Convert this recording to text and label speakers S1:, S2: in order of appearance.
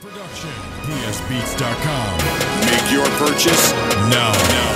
S1: Production. PSBeats.com.
S2: Make your purchase
S1: now. now.